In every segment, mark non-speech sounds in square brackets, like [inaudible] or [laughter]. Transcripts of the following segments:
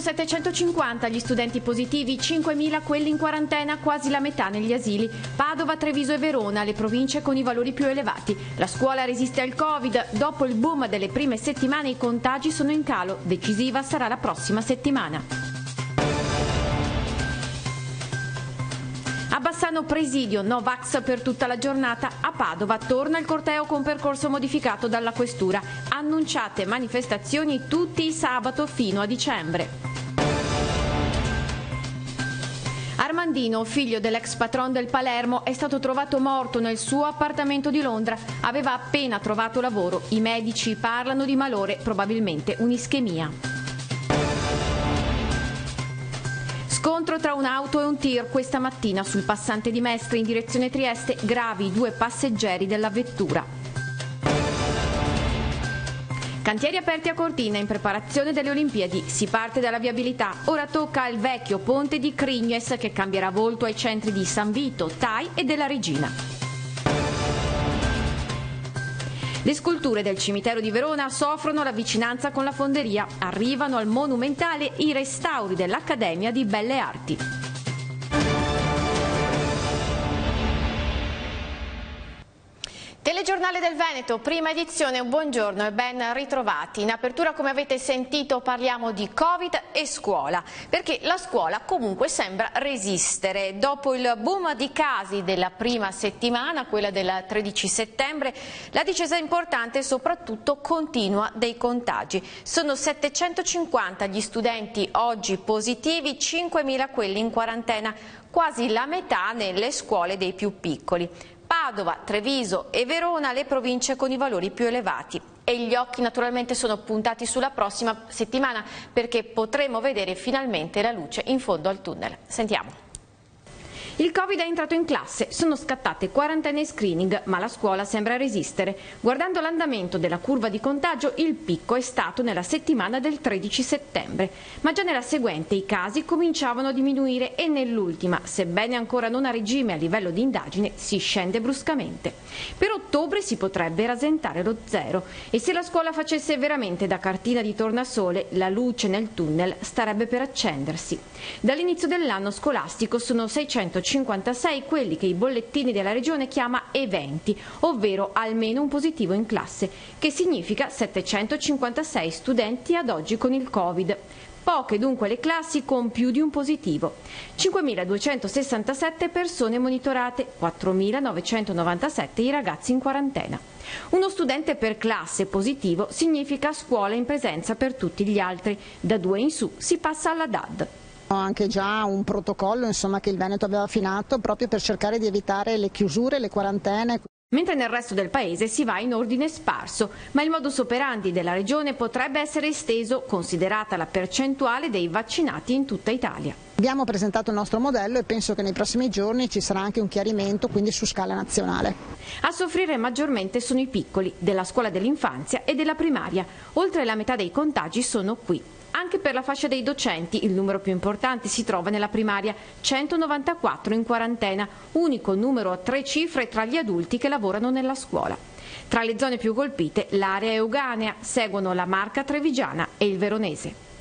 750 gli studenti positivi, 5.000 quelli in quarantena, quasi la metà negli asili. Padova, Treviso e Verona, le province con i valori più elevati. La scuola resiste al Covid. Dopo il boom delle prime settimane i contagi sono in calo. Decisiva sarà la prossima settimana. A Bassano Presidio, no Vax per tutta la giornata. A Padova torna il corteo con percorso modificato dalla Questura. Annunciate manifestazioni tutti i sabato fino a dicembre. Armandino, figlio dell'ex patron del Palermo, è stato trovato morto nel suo appartamento di Londra. Aveva appena trovato lavoro. I medici parlano di malore, probabilmente un'ischemia. Scontro tra un'auto e un tir questa mattina sul passante di Mestre in direzione Trieste, gravi due passeggeri della vettura. Cantieri aperti a Cortina in preparazione delle Olimpiadi. Si parte dalla viabilità. Ora tocca al vecchio ponte di Crignes che cambierà volto ai centri di San Vito, Tai e della Regina. Le sculture del cimitero di Verona soffrono la vicinanza con la fonderia. Arrivano al monumentale i restauri dell'Accademia di Belle Arti. Telegiornale del Veneto, prima edizione, buongiorno e ben ritrovati. In apertura, come avete sentito, parliamo di Covid e scuola, perché la scuola comunque sembra resistere. Dopo il boom di casi della prima settimana, quella del 13 settembre, la discesa importante e soprattutto continua dei contagi. Sono 750 gli studenti oggi positivi, 5.000 quelli in quarantena, quasi la metà nelle scuole dei più piccoli. Padova, Treviso e Verona le province con i valori più elevati. E gli occhi naturalmente sono puntati sulla prossima settimana perché potremo vedere finalmente la luce in fondo al tunnel. Sentiamo. Il Covid è entrato in classe, sono scattate quarantene e screening, ma la scuola sembra resistere. Guardando l'andamento della curva di contagio, il picco è stato nella settimana del 13 settembre, ma già nella seguente i casi cominciavano a diminuire e nell'ultima, sebbene ancora non a regime a livello di indagine, si scende bruscamente. Per ottobre si potrebbe rasentare lo zero e se la scuola facesse veramente da cartina di tornasole, la luce nel tunnel starebbe per accendersi. Dall'inizio dell'anno scolastico sono 650 56 quelli che i bollettini della Regione chiama eventi, ovvero almeno un positivo in classe, che significa 756 studenti ad oggi con il Covid. Poche dunque le classi con più di un positivo. 5.267 persone monitorate, 4.997 i ragazzi in quarantena. Uno studente per classe positivo significa scuola in presenza per tutti gli altri. Da due in su si passa alla DAD anche già un protocollo insomma, che il Veneto aveva affinato proprio per cercare di evitare le chiusure, le quarantene. Mentre nel resto del paese si va in ordine sparso, ma il modus operandi della regione potrebbe essere esteso considerata la percentuale dei vaccinati in tutta Italia. Abbiamo presentato il nostro modello e penso che nei prossimi giorni ci sarà anche un chiarimento, quindi su scala nazionale. A soffrire maggiormente sono i piccoli, della scuola dell'infanzia e della primaria. Oltre la metà dei contagi sono qui. Anche per la fascia dei docenti il numero più importante si trova nella primaria, 194 in quarantena, unico numero a tre cifre tra gli adulti che lavorano nella scuola. Tra le zone più colpite l'area euganea, seguono la Marca Trevigiana e il Veronese.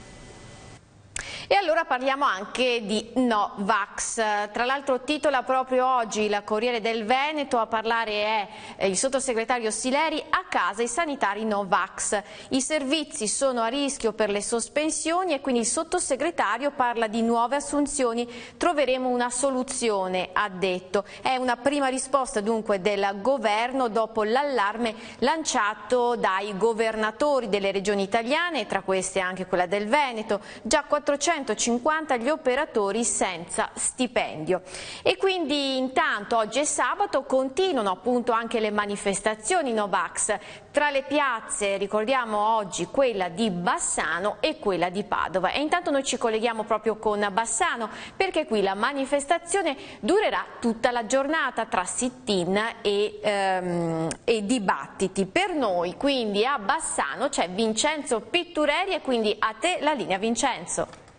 E allora parliamo anche di No Vax. Tra l'altro titola proprio oggi la Corriere del Veneto, a parlare è eh, il sottosegretario Sileri, a casa i sanitari No Vax. I servizi sono a rischio per le sospensioni e quindi il sottosegretario parla di nuove assunzioni. Troveremo una soluzione, ha detto. È una prima risposta dunque del governo dopo l'allarme lanciato dai governatori delle regioni italiane, tra queste anche quella del Veneto. Già 400 150 gli operatori senza stipendio. E quindi intanto oggi è sabato continuano appunto anche le manifestazioni Novax tra le piazze ricordiamo oggi quella di Bassano e quella di Padova e intanto noi ci colleghiamo proprio con Bassano perché qui la manifestazione durerà tutta la giornata tra sit-in e, ehm, e dibattiti. Per noi quindi a Bassano c'è Vincenzo Pittureri e quindi a te la linea Vincenzo.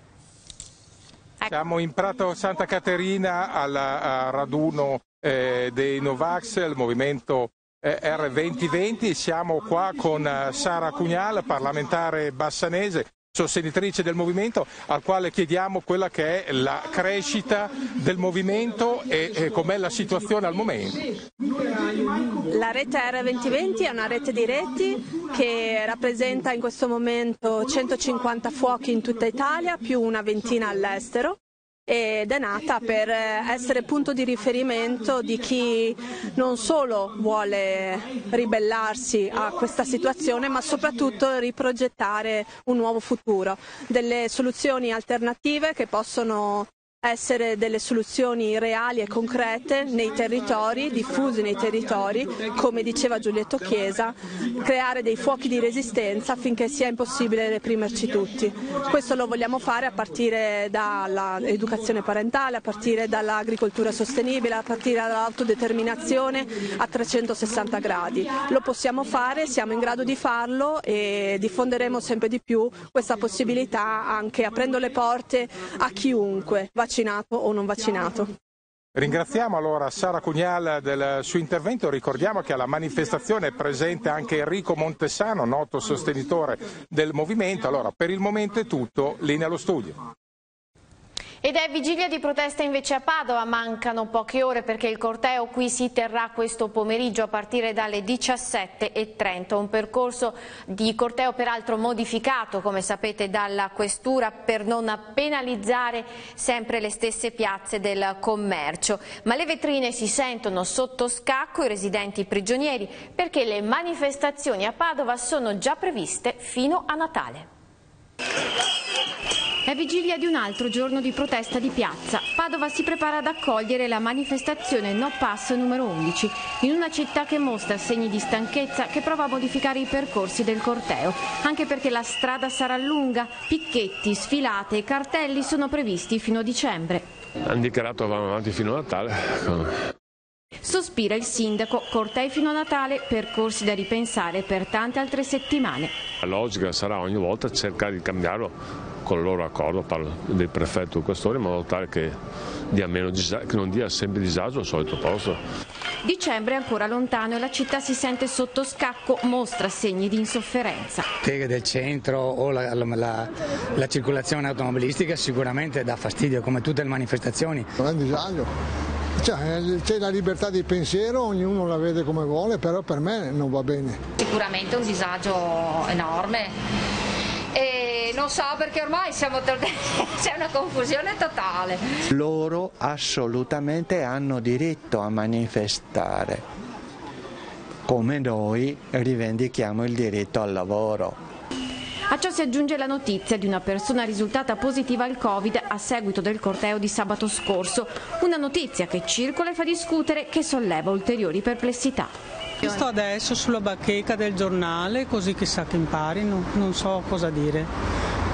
Ecco. Siamo in Prato Santa Caterina al raduno eh, dei Novax, il movimento eh, R2020. Siamo qua con eh, Sara Cugnal, parlamentare bassanese. Sostenitrice del movimento al quale chiediamo quella che è la crescita del movimento e, e com'è la situazione al momento. La rete R2020 è una rete di reti che rappresenta in questo momento 150 fuochi in tutta Italia più una ventina all'estero ed è nata per essere punto di riferimento di chi non solo vuole ribellarsi a questa situazione ma soprattutto riprogettare un nuovo futuro, delle soluzioni alternative che possono essere delle soluzioni reali e concrete nei territori, diffuse nei territori, come diceva Giulietto Chiesa, creare dei fuochi di resistenza affinché sia impossibile reprimerci tutti. Questo lo vogliamo fare a partire dall'educazione parentale, a partire dall'agricoltura sostenibile, a partire dall'autodeterminazione a 360 gradi. Lo possiamo fare, siamo in grado di farlo e diffonderemo sempre di più questa possibilità anche aprendo le porte a chiunque vaccinato o non vaccinato. Ringraziamo allora Sara Cugnal del suo intervento, ricordiamo che alla manifestazione è presente anche Enrico Montesano, noto sostenitore del movimento. Allora, per il momento è tutto, linea allo studio. Ed è vigilia di protesta invece a Padova, mancano poche ore perché il corteo qui si terrà questo pomeriggio a partire dalle 17.30, un percorso di corteo peraltro modificato come sapete dalla questura per non penalizzare sempre le stesse piazze del commercio, ma le vetrine si sentono sotto scacco i residenti prigionieri perché le manifestazioni a Padova sono già previste fino a Natale. È vigilia di un altro giorno di protesta di piazza. Padova si prepara ad accogliere la manifestazione No Pass numero 11, in una città che mostra segni di stanchezza che prova a modificare i percorsi del corteo, anche perché la strada sarà lunga, picchetti, sfilate e cartelli sono previsti fino a dicembre. Hanno dichiarato che vanno avanti fino a Natale. Sospira il sindaco, cortei fino a Natale, percorsi da ripensare per tante altre settimane. La logica sarà ogni volta cercare di cambiarlo con il loro accordo, parlo del prefetto e questore, in modo tale che, dia che non dia sempre disagio al solito posto. Dicembre è ancora lontano e la città si sente sotto scacco, mostra segni di insofferenza. Teghe del centro o la, la, la, la circolazione automobilistica sicuramente dà fastidio, come tutte le manifestazioni. Non è un disagio. Cioè, c'è la libertà di pensiero, ognuno la vede come vuole, però per me non va bene. Sicuramente un disagio enorme e non so perché ormai siamo [laughs] c'è una confusione totale. Loro assolutamente hanno diritto a manifestare, come noi rivendichiamo il diritto al lavoro. A ciò si aggiunge la notizia di una persona risultata positiva al Covid a seguito del corteo di sabato scorso, una notizia che circola e fa discutere che solleva ulteriori perplessità. Io sto adesso sulla bacheca del giornale, così chissà che imparino, non so cosa dire.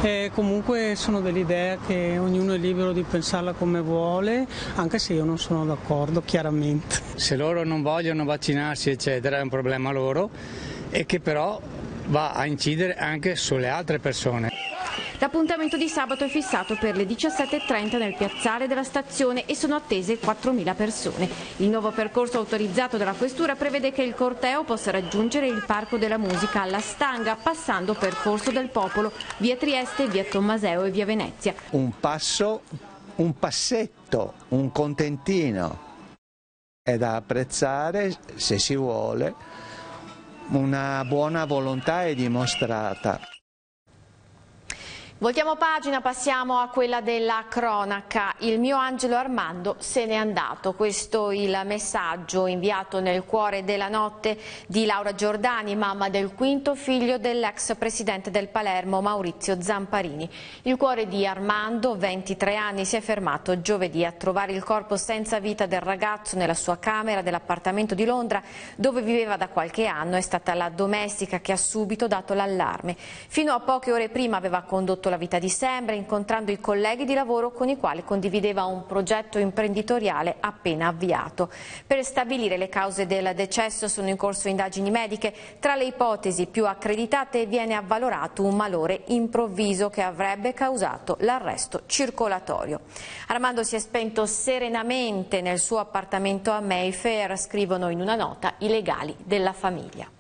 E comunque sono dell'idea che ognuno è libero di pensarla come vuole, anche se io non sono d'accordo, chiaramente. Se loro non vogliono vaccinarsi, eccetera, è un problema loro e che però va a incidere anche sulle altre persone. L'appuntamento di sabato è fissato per le 17.30 nel piazzale della stazione e sono attese 4.000 persone. Il nuovo percorso autorizzato dalla Questura prevede che il corteo possa raggiungere il Parco della Musica alla Stanga passando per Corso del Popolo, via Trieste, via Tommaseo e via Venezia. Un passo, un passetto, un contentino è da apprezzare se si vuole, una buona volontà è dimostrata. Voltiamo pagina, passiamo a quella della cronaca. Il mio Angelo Armando se n'è andato. Questo il messaggio inviato nel cuore della notte di Laura Giordani, mamma del quinto figlio dell'ex presidente del Palermo Maurizio Zamparini. Il cuore di Armando, 23 anni, si è fermato giovedì a trovare il corpo senza vita del ragazzo nella sua camera dell'appartamento di Londra dove viveva da qualche anno. È stata la domestica che ha subito dato l'allarme. Fino a poche ore prima aveva condotto la vita di Sembra incontrando i colleghi di lavoro con i quali condivideva un progetto imprenditoriale appena avviato. Per stabilire le cause del decesso sono in corso indagini mediche. Tra le ipotesi più accreditate viene avvalorato un malore improvviso che avrebbe causato l'arresto circolatorio. Armando si è spento serenamente nel suo appartamento a Mayfair, scrivono in una nota i legali della famiglia.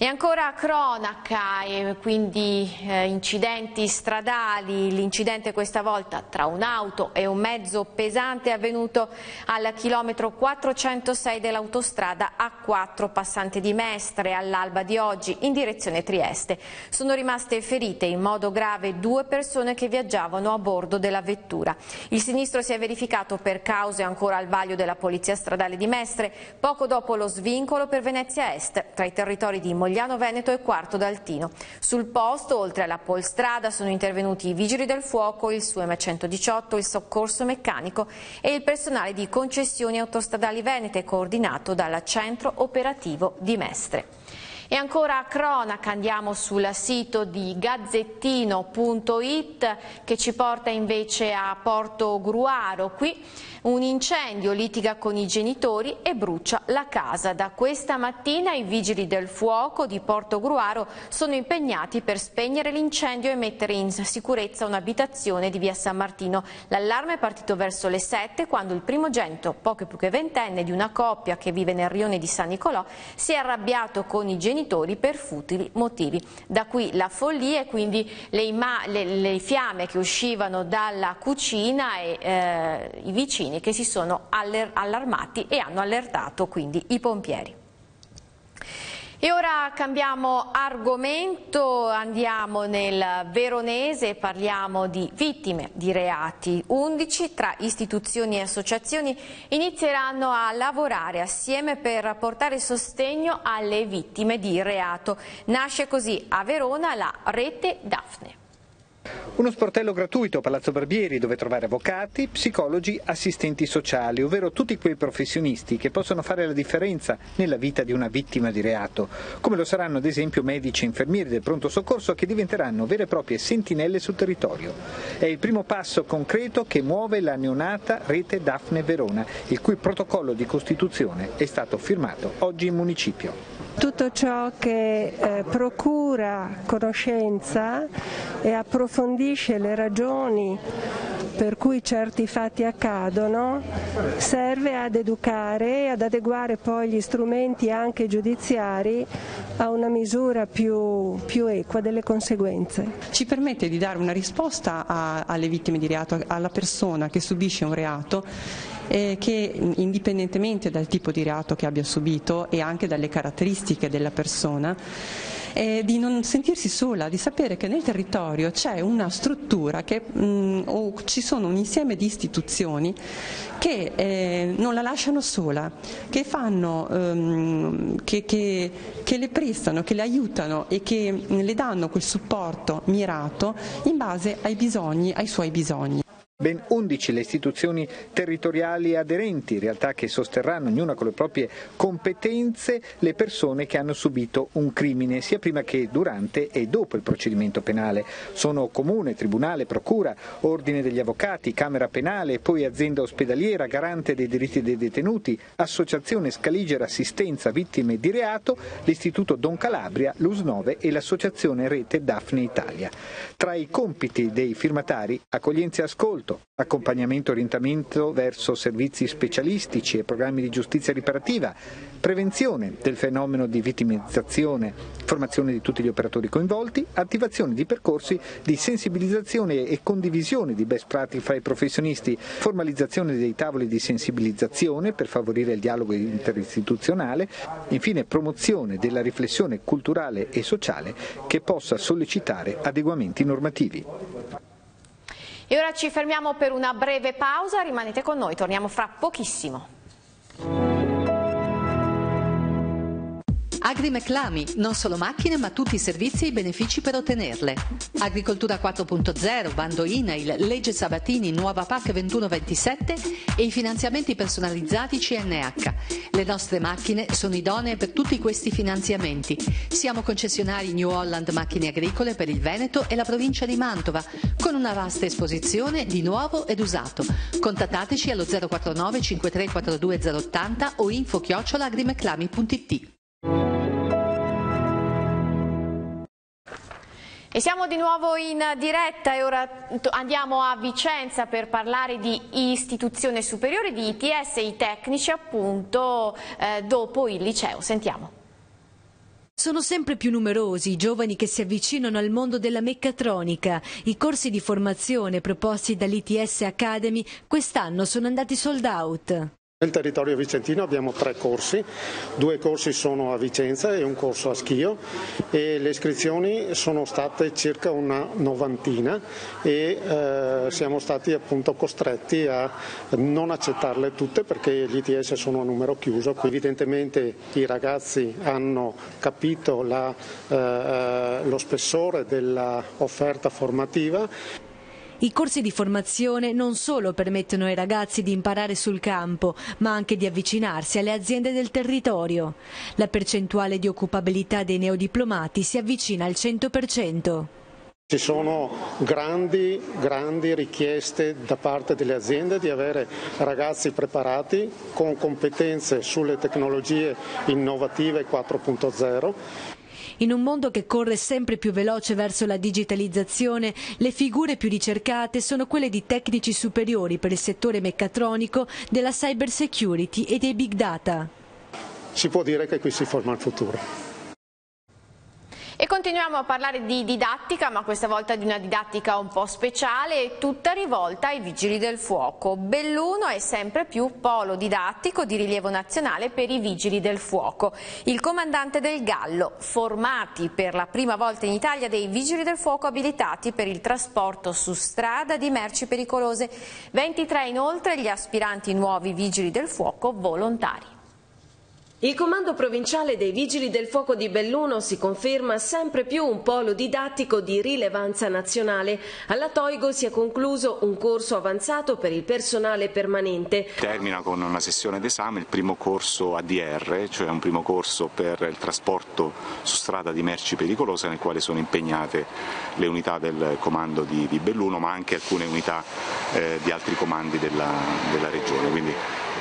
E ancora cronaca e quindi eh, incidenti stradali, l'incidente questa volta tra un'auto e un mezzo pesante è avvenuto al chilometro 406 dell'autostrada A4 passante di Mestre all'alba di oggi in direzione Trieste. Sono rimaste ferite in modo grave due persone che viaggiavano a bordo della vettura. Il sinistro si è verificato per cause ancora al vaglio della Polizia Stradale di Mestre poco dopo lo svincolo per Venezia Est tra i territori di Mogliano Mogliano Veneto e Quarto d'Altino. Sul posto, oltre alla polstrada, sono intervenuti i vigili del fuoco, il SUEM 118, il soccorso meccanico e il personale di concessioni autostradali venete coordinato dal centro operativo di Mestre. E ancora a cronaca andiamo sul sito di gazzettino.it che ci porta invece a Porto Gruaro. Qui un incendio litiga con i genitori e brucia la casa. Da questa mattina i vigili del fuoco di Porto Gruaro sono impegnati per spegnere l'incendio e mettere in sicurezza un'abitazione di via San Martino. L'allarme è partito verso le 7 quando il primogenito, poco più che ventenne, di una coppia che vive nel rione di San Nicolò, si è arrabbiato con i genitori per futili motivi. Da qui la follia e quindi le, le, le fiamme che uscivano dalla cucina e eh, i vicini vicini che si sono allarmati e hanno allertato quindi i pompieri. E ora cambiamo argomento, andiamo nel Veronese e parliamo di vittime di reati. 11 tra istituzioni e associazioni inizieranno a lavorare assieme per portare sostegno alle vittime di reato. Nasce così a Verona la rete Daphne. Uno sportello gratuito Palazzo Barbieri dove trovare avvocati, psicologi, assistenti sociali, ovvero tutti quei professionisti che possono fare la differenza nella vita di una vittima di reato, come lo saranno ad esempio medici e infermieri del pronto soccorso che diventeranno vere e proprie sentinelle sul territorio. È il primo passo concreto che muove la neonata rete Daphne Verona, il cui protocollo di costituzione è stato firmato oggi in municipio tutto ciò che eh, procura conoscenza e approfondisce le ragioni per cui certi fatti accadono serve ad educare e ad adeguare poi gli strumenti anche giudiziari a una misura più, più equa delle conseguenze. Ci permette di dare una risposta a, alle vittime di reato, alla persona che subisce un reato eh, che indipendentemente dal tipo di reato che abbia subito e anche dalle caratteristiche della persona, eh, di non sentirsi sola, di sapere che nel territorio c'è una struttura che, mh, mm, o ci sono un insieme di istituzioni che eh, non la lasciano sola, che, fanno, um, che, che, che, le prestano, che le aiutano e che mm, le danno quel supporto mirato in base ai bisogni, ai suoi bisogni. Ben 11 le istituzioni territoriali aderenti, realtà che sosterranno ognuna con le proprie competenze le persone che hanno subito un crimine, sia prima che durante e dopo il procedimento penale. Sono comune, tribunale, procura, ordine degli avvocati, camera penale, poi azienda ospedaliera, garante dei diritti dei detenuti, associazione Scaligera Assistenza Vittime di Reato, l'Istituto Don Calabria, l'US9 e l'associazione Rete Daphne Italia. Tra i compiti dei firmatari, accoglienza e ascolto, supporto, accompagnamento e orientamento verso servizi specialistici e programmi di giustizia riparativa, prevenzione del fenomeno di vittimizzazione, formazione di tutti gli operatori coinvolti, attivazione di percorsi di sensibilizzazione e condivisione di best practice fra i professionisti, formalizzazione dei tavoli di sensibilizzazione per favorire il dialogo interistituzionale, infine promozione della riflessione culturale e sociale che possa sollecitare adeguamenti normativi. E ora ci fermiamo per una breve pausa, rimanete con noi, torniamo fra pochissimo. Agrimeclami, non solo macchine ma tutti i servizi e i benefici per ottenerle. Agricoltura 4.0, bando INAIL, legge Sabatini, nuova PAC 2127 e i finanziamenti personalizzati CNH. Le nostre macchine sono idonee per tutti questi finanziamenti. Siamo concessionari New Holland Macchine Agricole per il Veneto e la provincia di Mantova, con una vasta esposizione di nuovo ed usato. Contattateci allo 049 5342 080 o info chiocciola agrimeclami.it. E siamo di nuovo in diretta e ora andiamo a Vicenza per parlare di istituzione superiore, di ITS e i tecnici appunto eh, dopo il liceo. Sentiamo. Sono sempre più numerosi i giovani che si avvicinano al mondo della meccatronica. I corsi di formazione proposti dall'ITS Academy quest'anno sono andati sold out. Nel territorio vicentino abbiamo tre corsi, due corsi sono a Vicenza e un corso a Schio e le iscrizioni sono state circa una novantina e eh, siamo stati appunto costretti a non accettarle tutte perché gli ITS sono a numero chiuso, evidentemente i ragazzi hanno capito la, eh, eh lo spessore dell'offerta formativa i corsi di formazione non solo permettono ai ragazzi di imparare sul campo, ma anche di avvicinarsi alle aziende del territorio. La percentuale di occupabilità dei neodiplomati si avvicina al 100%. Ci sono grandi, grandi, richieste da parte delle aziende di avere ragazzi preparati con competenze sulle tecnologie innovative 4.0 in un mondo che corre sempre più veloce verso la digitalizzazione, le figure più ricercate sono quelle di tecnici superiori per il settore meccatronico, della cyber security e dei big data. Si può dire che qui si forma il futuro. E continuiamo a parlare di didattica, ma questa volta di una didattica un po' speciale, tutta rivolta ai vigili del fuoco. Belluno è sempre più polo didattico di rilievo nazionale per i vigili del fuoco. Il comandante del Gallo, formati per la prima volta in Italia dei vigili del fuoco abilitati per il trasporto su strada di merci pericolose. 23 inoltre gli aspiranti nuovi vigili del fuoco volontari. Il comando provinciale dei Vigili del Fuoco di Belluno si conferma sempre più un polo didattico di rilevanza nazionale. Alla Toigo si è concluso un corso avanzato per il personale permanente. Termina con una sessione d'esame il primo corso ADR, cioè un primo corso per il trasporto su strada di merci pericolose nel quale sono impegnate le unità del comando di, Belluno ma anche alcune unità eh, di altri comandi della, della regione. Quindi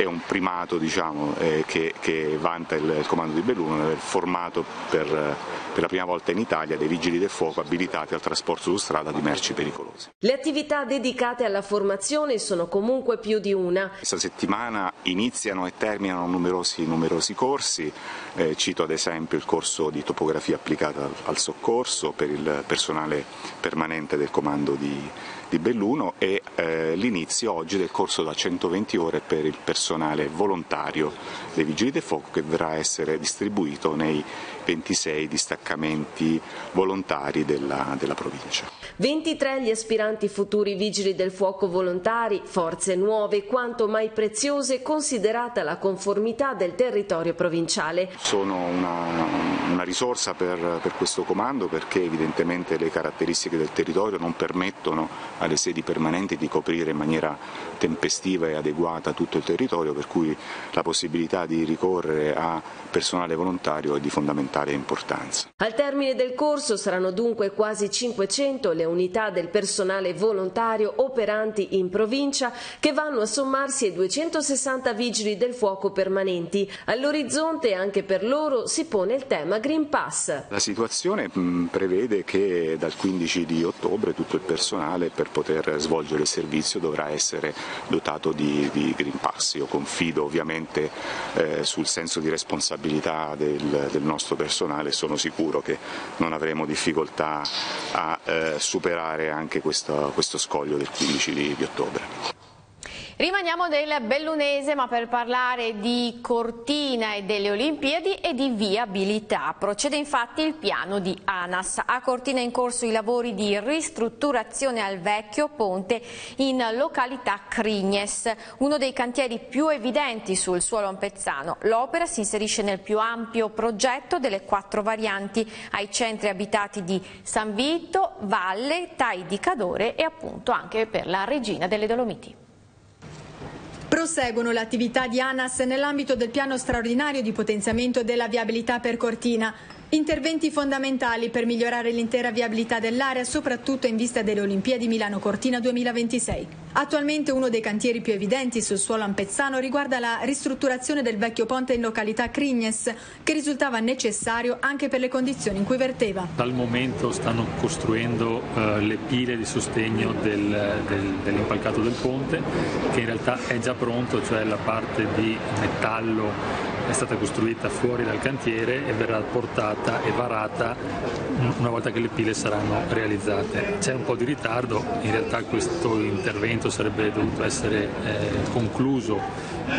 è un primato diciamo, eh, che, che, vanta il, il, comando di Belluno, aver formato per, per, la prima volta in Italia dei vigili del fuoco abilitati al trasporto su strada di merci pericolose. Le attività dedicate alla formazione sono comunque più di una. Questa settimana iniziano e terminano numerosi, numerosi corsi, eh, cito ad esempio il corso di topografia applicata al, soccorso per il personale permanente del comando di di Belluno e eh, l'inizio oggi del corso da 120 ore per il personale volontario dei Vigili del Fuoco che verrà a essere distribuito nei 26 distaccamenti volontari della, della provincia. 23 gli aspiranti futuri vigili del fuoco volontari, forze nuove quanto mai preziose considerata la conformità del territorio provinciale. Sono una, una risorsa per, per questo comando perché evidentemente le caratteristiche del territorio non permettono alle sedi permanenti di coprire in maniera tempestiva e adeguata tutto il territorio per cui la possibilità di ricorrere a personale volontario è di fondamentale importanza. Al termine del corso saranno dunque quasi 500 le unità del personale volontario operanti in provincia che vanno a sommarsi ai 260 vigili del fuoco permanenti. All'orizzonte anche per loro si pone il tema Green Pass. La situazione mm, prevede che dal 15 di ottobre tutto il personale per poter svolgere il servizio dovrà essere dotato di, di Green Pass. Io confido ovviamente eh, sul senso di responsabilità del, del nostro personale e sono sicuro che non avremo difficoltà a eh, superare anche questo, questo scoglio del 15 di, di ottobre. Rimaniamo del bellunese ma per parlare di Cortina e delle Olimpiadi e di viabilità. Procede infatti il piano di ANAS. A Cortina è in corso i lavori di ristrutturazione al vecchio ponte in località Crignes, uno dei cantieri più evidenti sul suolo ampezzano. L'opera si inserisce nel più ampio progetto delle quattro varianti ai centri abitati di San Vito, Valle, Tai di Cadore e appunto anche per la Regina delle Dolomiti. Proseguono le attività di ANAS nell'ambito del piano straordinario di potenziamento della viabilità per Cortina. Interventi fondamentali per migliorare l'intera viabilità dell'area, soprattutto in vista delle Olimpiadi Milano-Cortina 2026. Attualmente uno dei cantieri più evidenti sul suolo ampezzano riguarda la ristrutturazione del vecchio ponte in località Crignes, che risultava necessario anche per le condizioni in cui verteva. Dal momento stanno costruendo uh, le pile di sostegno del, del, dell'impalcato del ponte, che in realtà è già pronto, cioè la parte di metallo è stata costruita fuori dal cantiere e verrà portata e varata una volta che le pile saranno realizzate. C'è un po' di ritardo, in realtà questo intervento sarebbe dovuto essere eh, concluso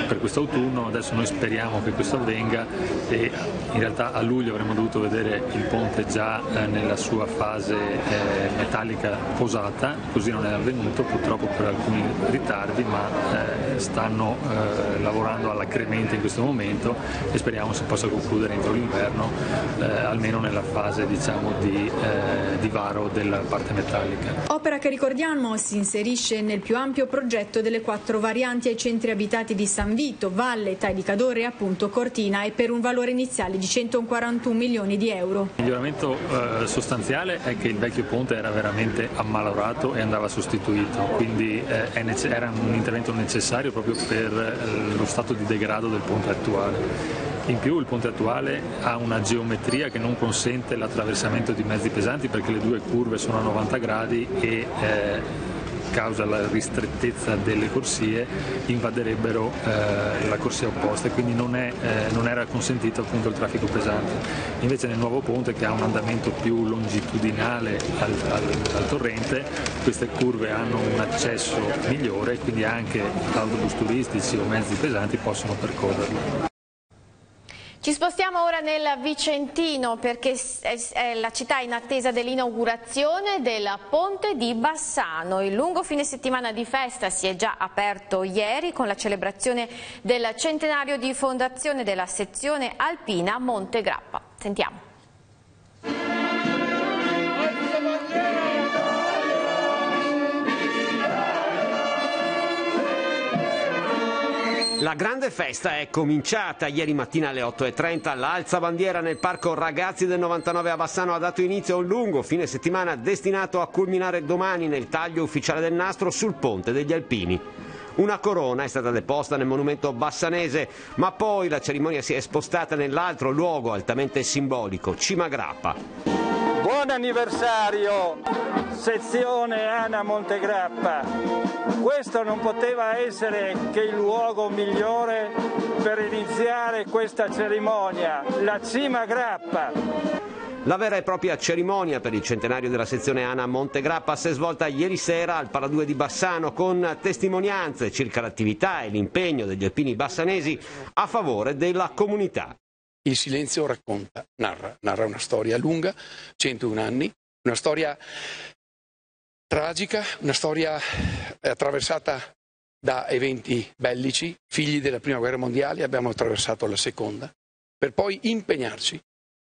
per quest'autunno, adesso noi speriamo che questo avvenga e in realtà a luglio avremmo dovuto vedere il ponte già eh, nella sua fase eh, metallica posata, così non è avvenuto purtroppo per alcuni ritardi, ma eh, stanno eh, lavorando all'accremento in questo momento e speriamo si possa concludere entro l'inverno, eh, almeno nella fase diciamo, di, eh, di varo della parte metallica. Opera che ricordiamo si inserisce nel più ampio progetto delle quattro varianti ai centri abitati di San Vito, Valle, Taidicadore e appunto Cortina e per un valore iniziale di 141 milioni di euro. Il miglioramento eh, sostanziale è che il vecchio ponte era veramente ammalorato e andava sostituito, quindi eh, era un intervento necessario proprio per eh, lo stato di degrado del ponte attuale. In più il ponte attuale ha una geometria che non consente l'attraversamento di mezzi pesanti perché le due curve sono a 90 gradi e eh, causa la ristrettezza delle corsie invaderebbero eh, la corsia opposta e quindi non, è, eh, non, era consentito appunto il traffico pesante. Invece nel nuovo ponte che ha un andamento più longitudinale al, al, al torrente queste curve hanno un accesso migliore e quindi anche autobus turistici o mezzi pesanti possono percorrerlo. Ci spostiamo ora nel Vicentino perché è la città in attesa dell'inaugurazione del ponte di Bassano. Il lungo fine settimana di festa si è già aperto ieri con la celebrazione del centenario di fondazione della sezione alpina Monte Grappa. Sentiamo. La grande festa è cominciata ieri mattina alle 8.30. L'alza bandiera nel parco Ragazzi del 99 a Bassano ha dato inizio a un lungo fine settimana destinato a culminare domani nel taglio ufficiale del nastro sul ponte degli Alpini. Una corona è stata deposta nel monumento bassanese, ma poi la cerimonia si è spostata nell'altro luogo altamente simbolico, Cimagrappa. Buon anniversario, sezione Ana Montegrappa. Questo non poteva essere che il luogo migliore per iniziare questa cerimonia, la cima grappa. La vera e propria cerimonia per il centenario della sezione ANA Montegrappa si è svolta ieri sera al Paladue di Bassano con testimonianze circa l'attività e l'impegno degli alpini bassanesi a favore della comunità. Il silenzio racconta, narra, narra una storia lunga, 101 anni, una storia tragica, una storia eh, attraversata da eventi bellici, figli della prima guerra mondiale, abbiamo attraversato la seconda, per poi impegnarci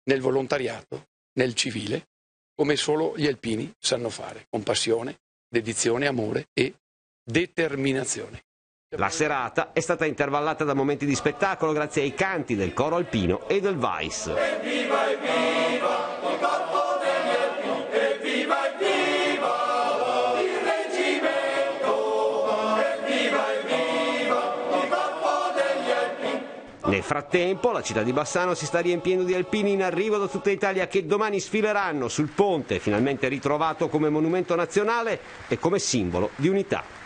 nel volontariato, nel civile, come solo gli alpini sanno fare, con passione, dedizione, amore e determinazione. La serata è stata intervallata da momenti di spettacolo grazie ai canti del coro alpino e del Vice. Evviva, evviva, il corpo degli alpini, evviva, evviva! Nel frattempo la città di Bassano si sta riempiendo di alpini in arrivo da tutta Italia che domani sfileranno sul ponte finalmente ritrovato come monumento nazionale e come simbolo di unità.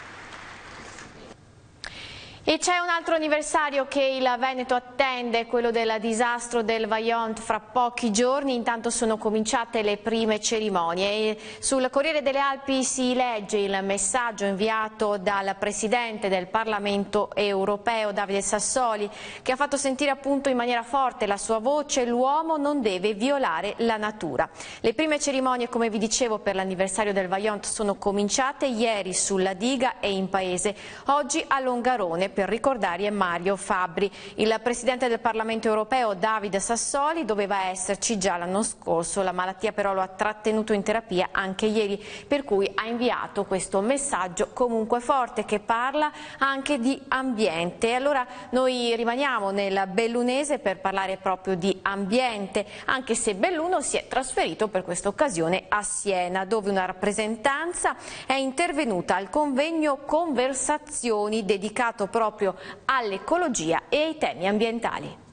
E c'è un altro anniversario che il Veneto attende, quello del disastro del Vaillant fra pochi giorni, intanto sono cominciate le prime cerimonie. Sul Corriere delle Alpi si legge il messaggio inviato dal Presidente del Parlamento europeo Davide Sassoli che ha fatto sentire appunto in maniera forte la sua voce, l'uomo non deve violare la natura. Le prime cerimonie come vi dicevo per l'anniversario del Vaillant sono cominciate ieri sulla diga e in paese, oggi a Longarone per ricordare è Mario Fabri. Il Presidente del Parlamento europeo Davide Sassoli doveva esserci già l'anno scorso, la malattia però lo ha trattenuto in terapia anche ieri, per cui ha inviato questo messaggio comunque forte che parla anche di ambiente. Allora noi rimaniamo nel Bellunese per parlare proprio di ambiente, anche se Belluno si è trasferito per questa occasione a Siena, dove una rappresentanza è intervenuta al convegno Conversazioni dedicato proprio all'ecologia e ai temi ambientali.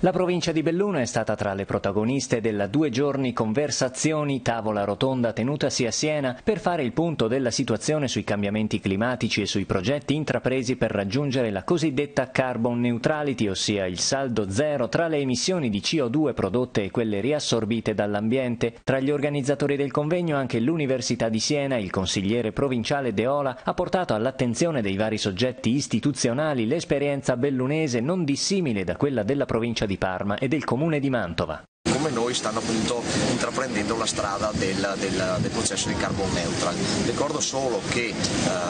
La provincia di Belluno è stata tra le protagoniste della due giorni conversazioni tavola rotonda tenutasi a Siena per fare il punto della situazione sui cambiamenti climatici e sui progetti intrapresi per raggiungere la cosiddetta carbon neutrality, ossia il saldo zero tra le emissioni di CO2 prodotte e quelle riassorbite dall'ambiente. Tra gli organizzatori del convegno anche l'Università di Siena, il consigliere provinciale Deola ha portato all'attenzione dei vari soggetti istituzionali l'esperienza bellunese non dissimile da quella della provincia di di Parma e del comune di Mantova come noi stanno appunto intraprendendo la strada del, del, del processo di carbon neutral. Ricordo solo che eh,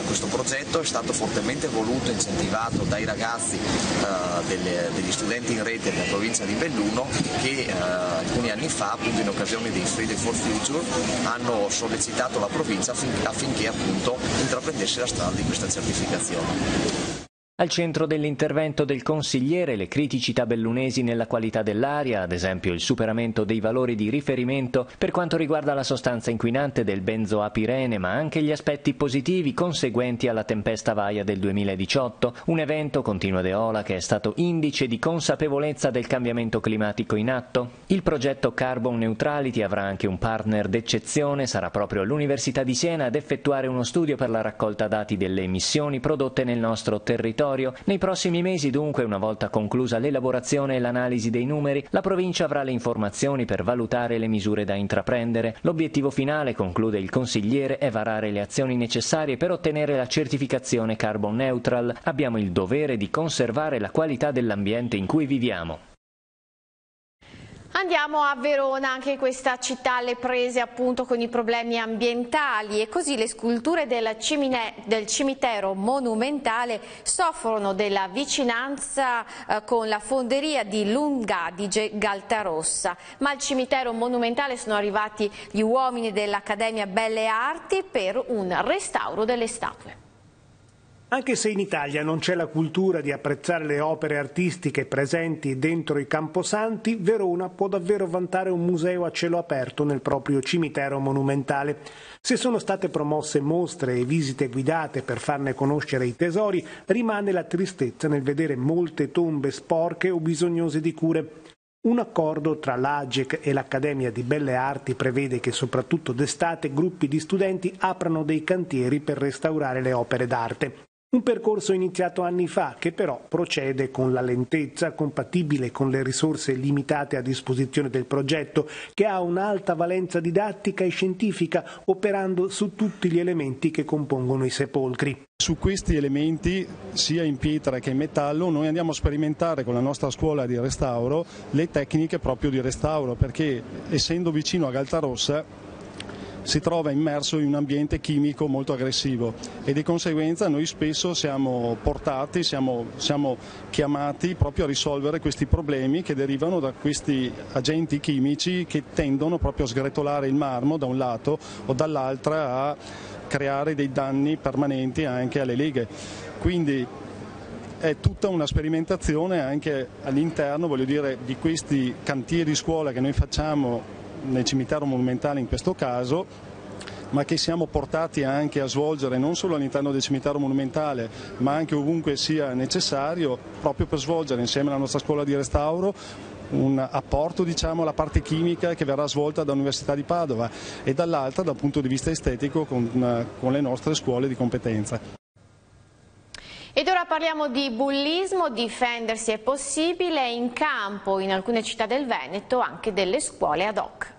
questo progetto è stato fortemente voluto e incentivato dai ragazzi eh, delle, degli studenti in rete della provincia di Belluno che eh, alcuni anni fa appunto in occasione dei Friday for Future hanno sollecitato la provincia affinché, affinché appunto intraprendesse la strada di questa certificazione. Al centro dell'intervento del consigliere le criticità bellunesi nella qualità dell'aria, ad esempio il superamento dei valori di riferimento per quanto riguarda la sostanza inquinante del benzoapirene, ma anche gli aspetti positivi conseguenti alla tempesta Vaia del 2018, un evento, continua De Ola, che è stato indice di consapevolezza del cambiamento climatico in atto. Il progetto Carbon Neutrality avrà anche un partner d'eccezione, sarà proprio l'Università di Siena ad effettuare uno studio per la raccolta dati delle emissioni prodotte nel nostro territorio territorio. Nei prossimi mesi, dunque, una volta conclusa l'elaborazione e l'analisi dei numeri, la provincia avrà le informazioni per valutare le misure da intraprendere. L'obiettivo finale, conclude il consigliere, è varare le azioni necessarie per ottenere la certificazione carbon neutral. Abbiamo il dovere di conservare la qualità dell'ambiente in cui viviamo. Andiamo a Verona, anche questa città alle prese appunto con i problemi ambientali e così le sculture del, cimine, del cimitero monumentale soffrono della vicinanza eh, con la fonderia di Lungadige Galtarossa. Ma al cimitero monumentale sono arrivati gli uomini dell'Accademia Belle Arti per un restauro delle statue. Anche se in Italia non c'è la cultura di apprezzare le opere artistiche presenti dentro i camposanti, Verona può davvero vantare un museo a cielo aperto nel proprio cimitero monumentale. Se sono state promosse mostre e visite guidate per farne conoscere i tesori, rimane la tristezza nel vedere molte tombe sporche o bisognose di cure. Un accordo tra l'AGEC e l'Accademia di Belle Arti prevede che soprattutto d'estate gruppi di studenti aprano dei cantieri per restaurare le opere d'arte. Un percorso iniziato anni fa che però procede con la lentezza compatibile con le risorse limitate a disposizione del progetto che ha un'alta valenza didattica e scientifica operando su tutti gli elementi che compongono i sepolcri. Su questi elementi, sia in pietra che in metallo, noi andiamo a sperimentare con la nostra scuola di restauro le tecniche proprio di restauro perché essendo vicino a Galtarossa si trova immerso in un ambiente chimico molto aggressivo e di conseguenza noi spesso siamo portati, siamo, siamo chiamati proprio a risolvere questi problemi che derivano da questi agenti chimici che tendono proprio a sgretolare il marmo da un lato o dall'altra a creare dei danni permanenti anche alle leghe. Quindi è tutta una sperimentazione anche all'interno dire, di questi cantieri scuola che noi facciamo nel cimitero monumentale in questo caso ma che siamo portati anche a svolgere non solo all'interno del cimitero monumentale ma anche ovunque sia necessario proprio per svolgere insieme alla nostra scuola di restauro un apporto diciamo, alla parte chimica che verrà svolta dall'Università di Padova e dall'altra dal punto di vista estetico con, con le nostre scuole di competenza. Ed ora parliamo di bullismo, difendersi è possibile, in campo in alcune città del Veneto anche delle scuole ad hoc.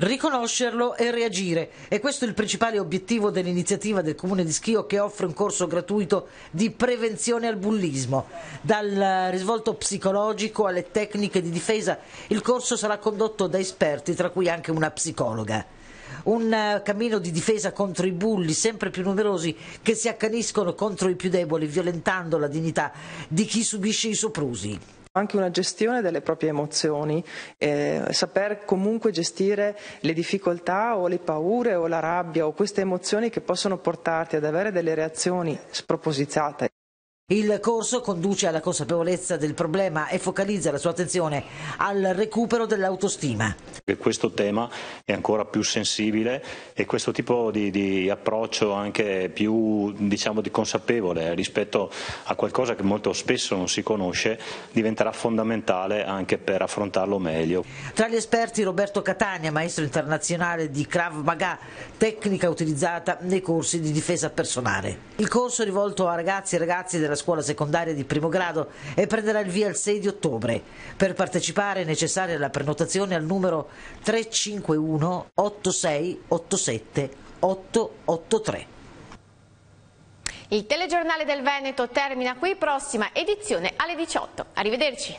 Riconoscerlo e reagire. E questo è il principale obiettivo dell'iniziativa del Comune di Schio che offre un corso gratuito di prevenzione al bullismo. Dal risvolto psicologico alle tecniche di difesa, il corso sarà condotto da esperti, tra cui anche una psicologa un eh, cammino di difesa contro i bulli sempre più numerosi che si accaniscono contro i più deboli, violentando la dignità di chi subisce i soprusi anche una gestione delle proprie emozioni, eh, saper comunque gestire le difficoltà o le paure o la rabbia o queste emozioni che possono portarti ad avere delle reazioni spropositate. Il corso conduce alla consapevolezza del problema e focalizza la sua attenzione al recupero dell'autostima. Questo tema è ancora più sensibile e questo tipo di, di approccio anche più diciamo, di consapevole rispetto a qualcosa che molto spesso non si conosce diventerà fondamentale anche per affrontarlo meglio. Tra gli esperti Roberto Catania, maestro internazionale di Krav Maga, tecnica utilizzata nei corsi di difesa personale. Il corso è rivolto a ragazzi e ragazzi della scuola secondaria di primo grado e prenderà il via il 6 di ottobre. Per partecipare è necessaria la prenotazione al numero 351 8687 883. Il telegiornale del Veneto termina qui, prossima edizione alle 18. Arrivederci.